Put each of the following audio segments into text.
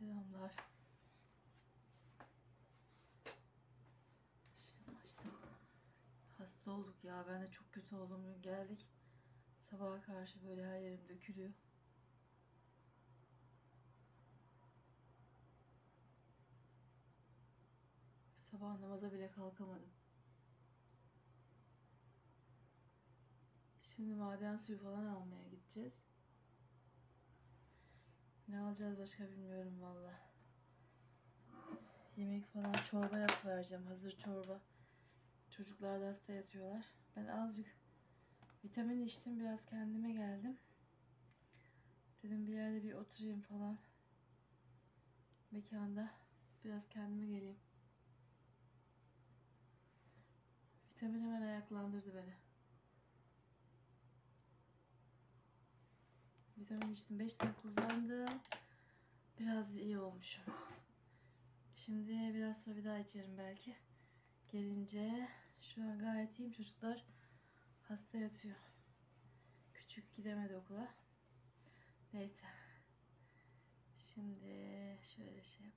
Selamlar. Şey açtım. Hasta olduk ya. Ben de çok kötü oldum. Dün geldik. Sabaha karşı böyle her yerim dökülüyor. Sabah namaza bile kalkamadım. Şimdi maden suyu falan almaya gideceğiz. Ne alacağız başka bilmiyorum valla. Yemek falan çorba yap vereceğim. Hazır çorba. Çocuklar da hasta yatıyorlar. Ben azıcık vitamin içtim. Biraz kendime geldim. Dedim bir yerde bir oturayım falan. Mekanda. Biraz kendime geleyim. Vitamin hemen ayaklandırdı beni. İçtim. 5 dakika uzandım. Biraz iyi olmuşum. Şimdi biraz sonra bir daha içerim belki. Gelince şu an gayet iyiyim. Çocuklar hasta yatıyor. Küçük gidemedi okula. Neyse. Şimdi şöyle şey yapayım.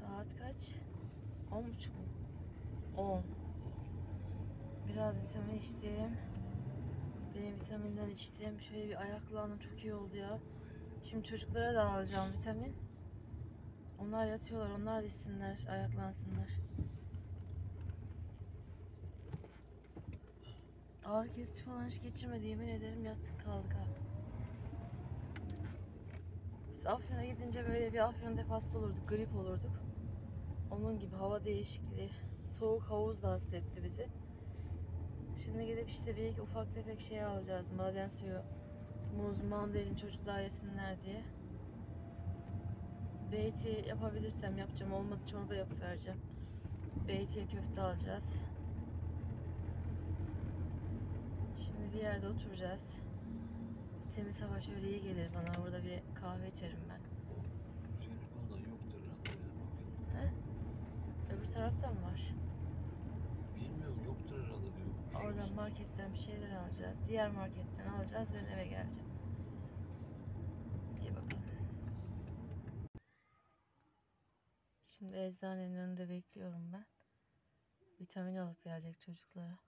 Saat kaç? On buçuk mu? On. Biraz vitamin içtim. Benim vitaminden içtim. Şöyle bir ayaklandım. Çok iyi oldu ya. Şimdi çocuklara da alacağım vitamin. Onlar yatıyorlar. Onlar da içsinler. Ayaklansınlar. Ağrı kesici falan hiç geçirmedi. Yemin ederim yattık kaldık ha. Biz Afyon'a gidince böyle bir Afyon defasta olurduk. Grip olurduk. Onun gibi hava değişikliği. Soğuk havuz da hasta etti bizi. Şimdi gidip işte bir iki ufak tefek şey alacağız. Maden suyu, muz, mandalin çocuklar yesinler diye. Beyti yapabilirsem yapacağım. Olmadı çorba yapıp vereceğim. Beytiye köfte alacağız. Şimdi bir yerde oturacağız. Temiz hava şöyle iyi gelir bana. Orada bir kahve içerim ben. Senin ondan yoktur herhalde. ya. Öbür tarafta mı var? Bilmiyorum yoktur herhalde diyor. Oradan marketten bir şeyler alacağız. Diğer marketten alacağız. Ben eve geleceğim. İyi bakalım. Şimdi eczanenin önünde bekliyorum ben. Vitamin alıp gelecek çocuklara.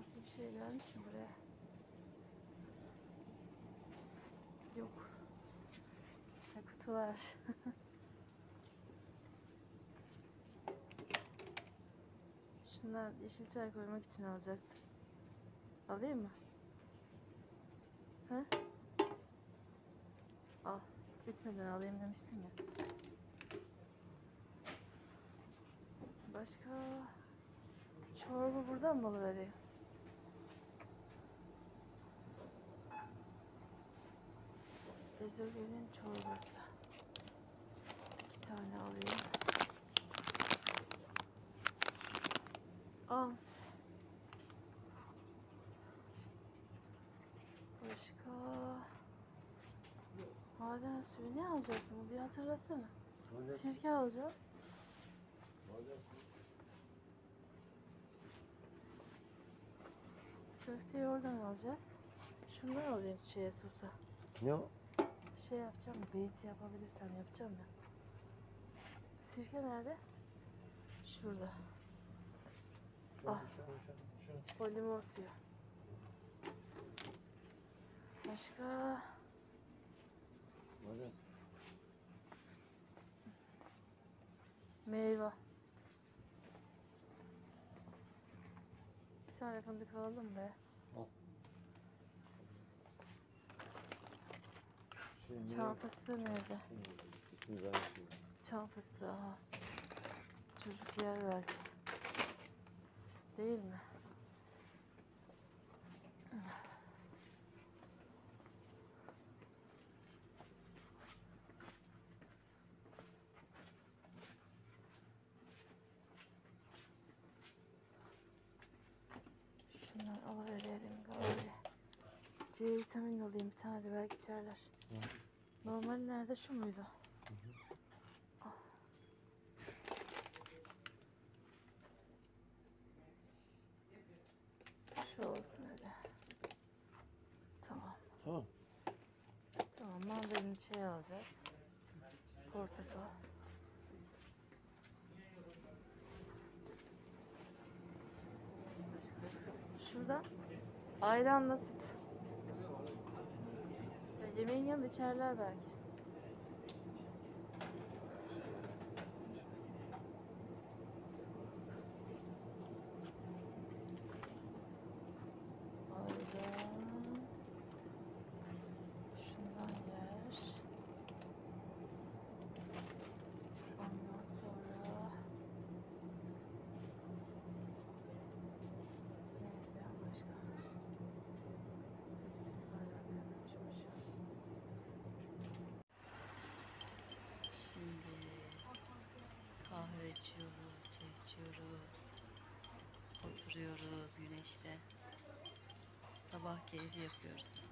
Farklı bir şey gelmiş mi buraya? Yok. Ha, kutular. Şundan yeşil çay koymak için alacaktım. Alayım mı? He? Al. Bitmeden alayım demiştim ya. Başka çorba buradan mı alıvereyim? Bezelyenin çorbası. İki tane alayım. Al. Başka... Maden suyu ne alacaktım? Bir hatırlasana. Sirke alacağım. Köfteyi oradan alacağız. Şundan alayım şeye sosa. Ne o? Şey yapacağım, beyti yapabilirsem yapacağım ya. Sirke nerede? Şurada. Ah. O limon suyu. Başka? Maden. Meyve. Bir tane fındık alalım be. Çam fıstığı nerede? Çam fıstığı aha. Çocuk yer verdi. Değil mi? C vitamini alayım bir tane de belki içerler. Normal nerede şu muydu? Ah. Şu olsun hadi. Tamam. Tamam. Tamam mandalini şey alacağız. Portakal. Şurada ayranla süt. İçerler belki. Ayran. Şundan yer. Ondan sonra neydi ya başka? Şimdi kahve içiyoruz, çay içiyoruz. Oturuyoruz güneşte. Sabah keyfi yapıyoruz.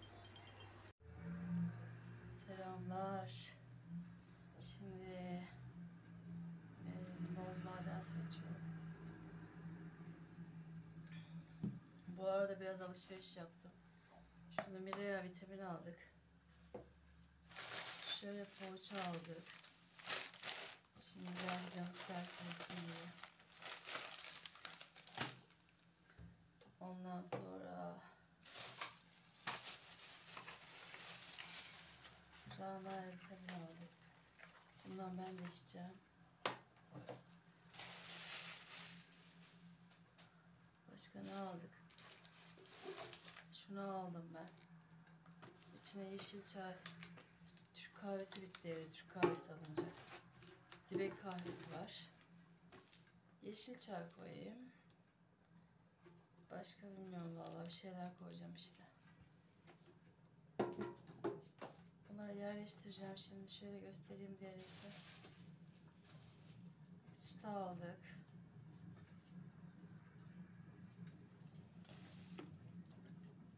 Selamlar. Şimdi e, limon maden su içiyorum. Bu arada biraz alışveriş yaptım. Şunu Mireya vitamin aldık. Şöyle poğaça aldık. Şimdi biraz can isterseniz diye. Ondan sonra Rana vitamin aldık. Bundan ben de içeceğim. Başka ne aldık? Şunu aldım ben. İçine yeşil çay. Türk kahvesi bitti evde. Türk kahvesi alınacak. Dibek kahvesi var. Yeşil çay koyayım. Başka bilmiyorum vallahi bir şeyler koyacağım işte. Bunları yerleştireceğim şimdi. Şöyle göstereyim diğer evde. Süt aldık.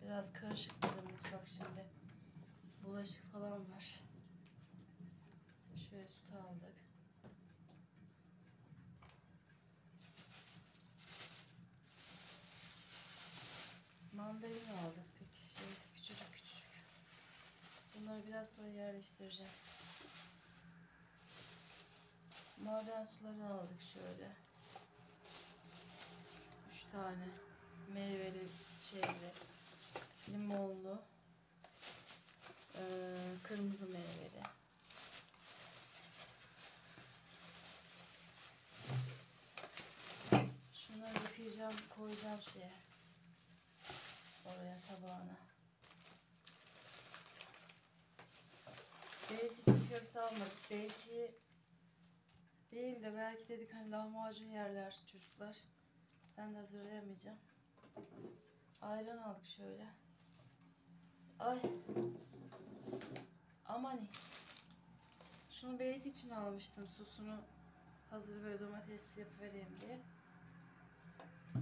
Biraz karışık bizim mutfak şimdi. Bulaşık falan var. Şöyle süt aldık. Mandalina aldık peki şey küçücük küçücük. Bunları biraz sonra yerleştireceğim. Maden suları aldık şöyle. Üç tane meyveli şeyli, limonlu, kırmızı meyveli. Şunları yıkayacağım, koyacağım şeye. Oraya tabağına. Beyti için köfte almadık. Beyti değil de belki dedik hani lahmacun yerler çocuklar. Ben de hazırlayamayacağım. Ayran aldık şöyle. Ay. Amani. Şunu beyti için almıştım. Sosunu hazır böyle domatesli yapıvereyim diye.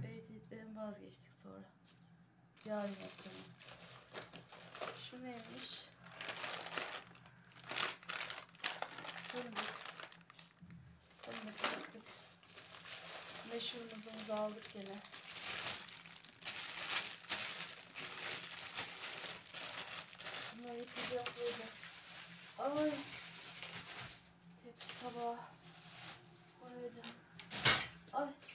Beyti'den vazgeçtik sonra. Yarın yapacağım. Şu neymiş? Fındık. Fındık kestik. Meşhur muzumuzu aldık gene. Bunları yıkayacağım böyle. Ay. Tepsi tabağa koyacağım. Ay.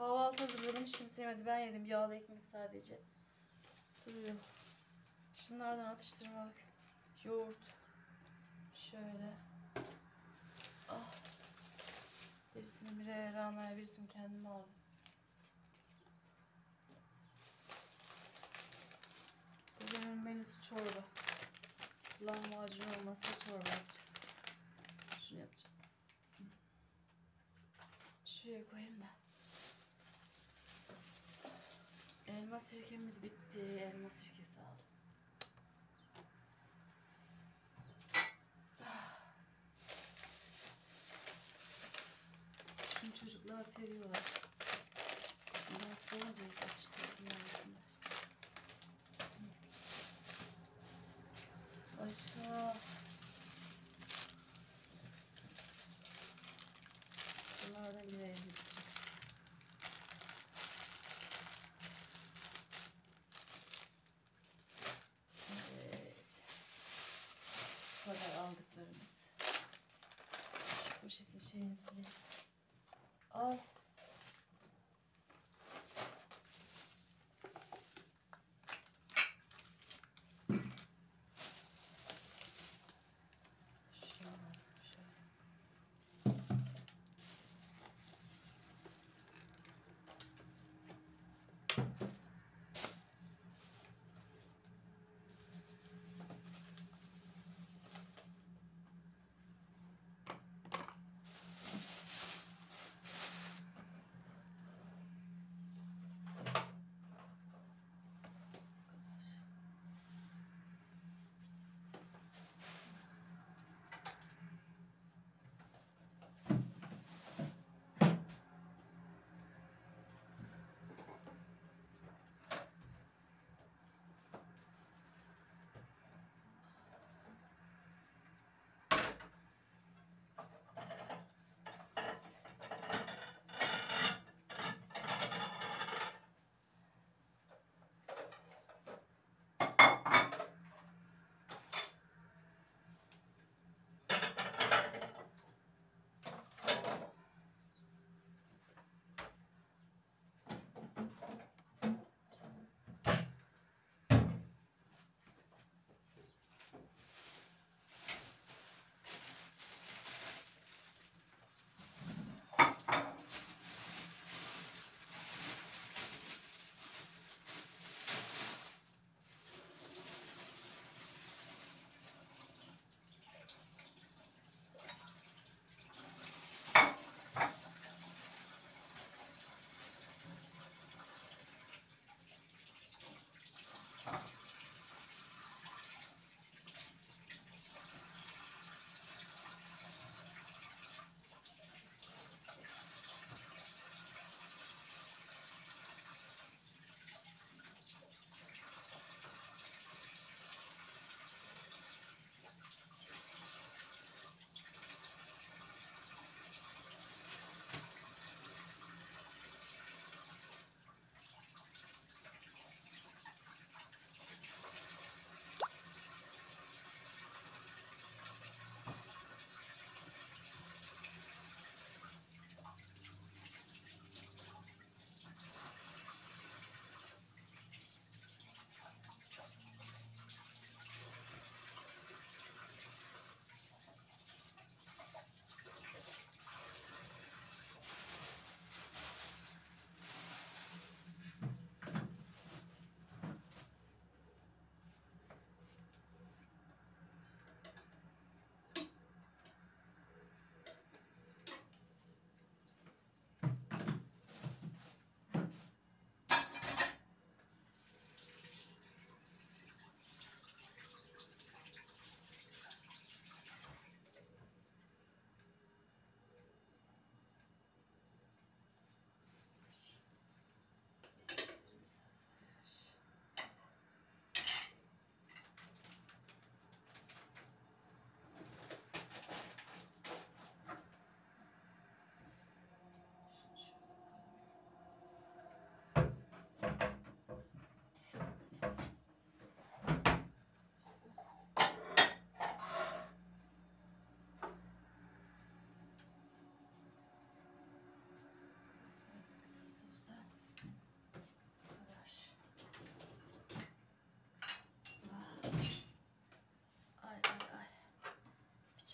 Kahvaltı hazırladım kimse yemedi. Ben yedim yağlı ekmek sadece. Duruyor. Şunlardan atıştırmalık. Yoğurt. Şöyle. Ah. Birisini Mire'ye, Rana'ya, birisini kendime aldım. Bugünün menüsü çorba. Lahmacun olmazsa çorba yapacağız. Şunu yapacağım. Şuraya koyayım da. Elma sirkemiz bitti. Elma sirkesi aldım. Ah. Şimdi çocuklar seviyorlar. Şimdi hasta olacağız atıştırsınlar yesinler. Başka... Bunlardan bir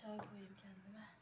Çay koyayım kendime.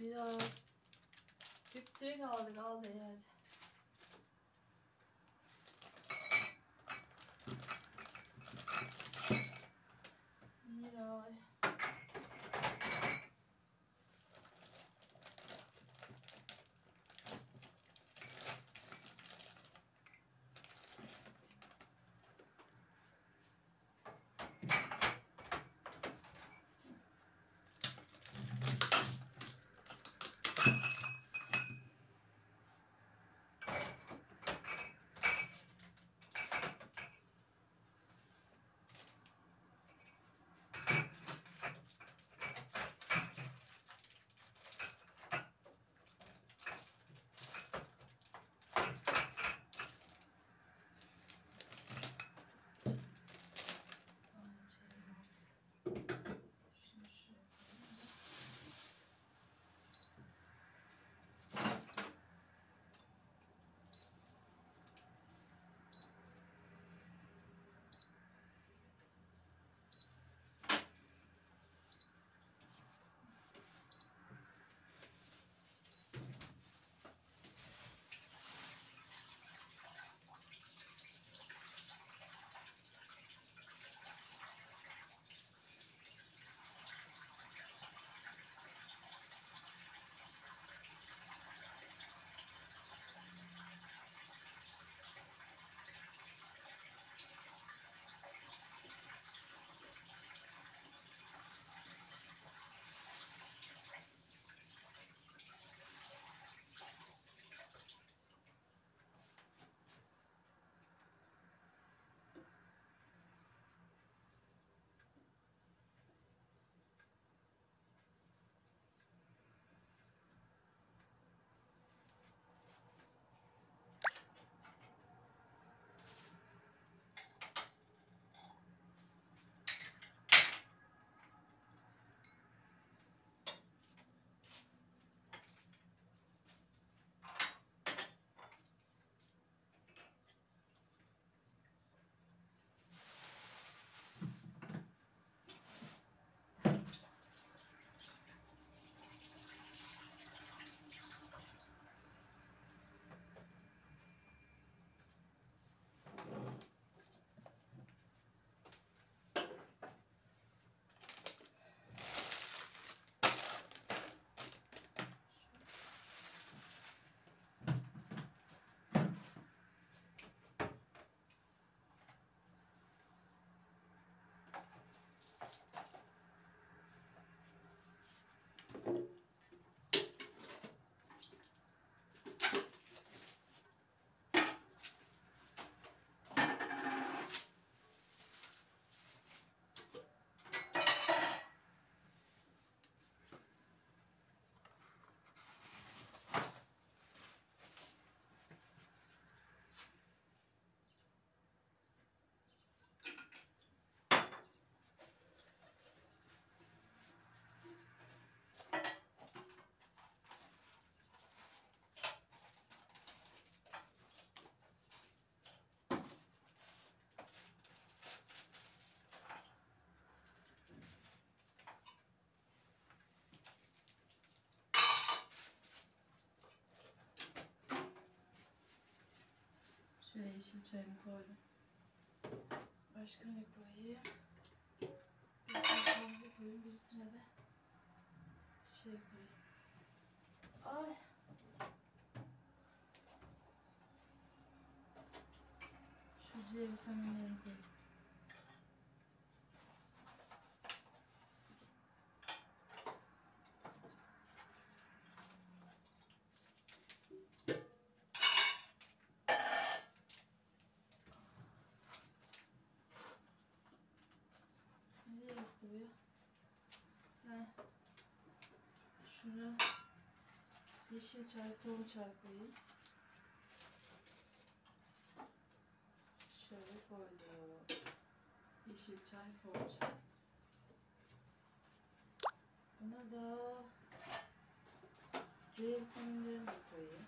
Mira. Dipte kaldık al da hadi. Miray. Şöyle yeşil çayımı koydum. Başka ne koyayım? Birisine kahve koyayım, birisine de şey koyayım. Ay. Şu C vitaminlerini koyayım. Nereye gitti bu ya? Heh. Şunu yeşil çay, tohum çay. Şöyle koydum. Yeşil çay, tohum çay. Buna da D vitaminlerini de koyayım.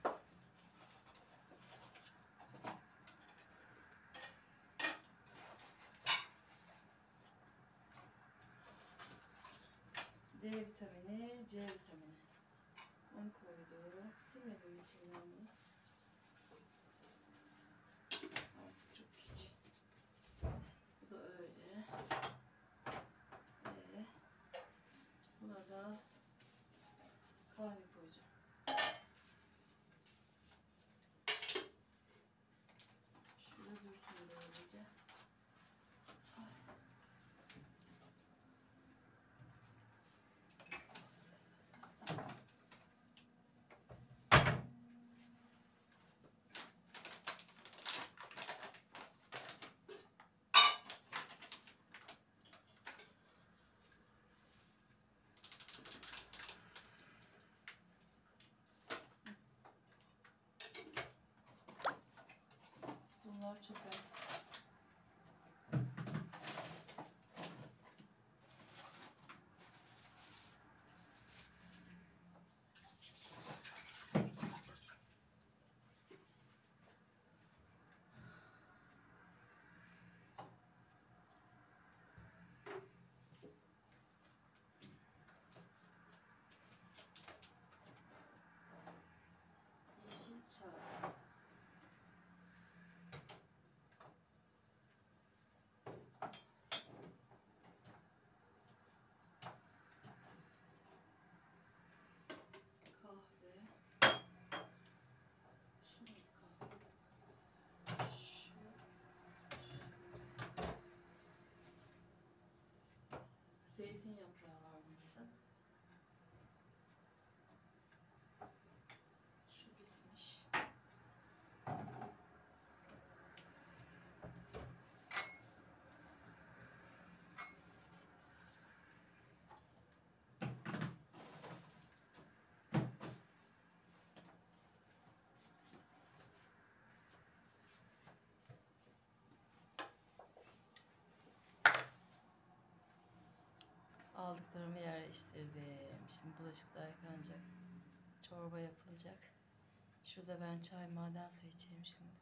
D vitamini, C vitamini. ছিলাম Bunlar çöpe. Yeşil 几钱又 Aldıklarımı yerleştirdim. Şimdi bulaşıklar yıkanacak. Çorba yapılacak. Şurada ben çay maden suyu içeyim şimdi.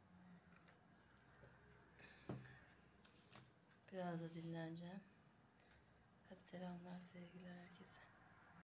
Biraz da dinleneceğim. Hadi selamlar sevgiler herkese.